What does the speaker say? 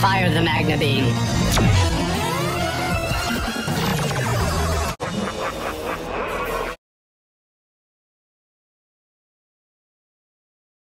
Fire the Magna Beam.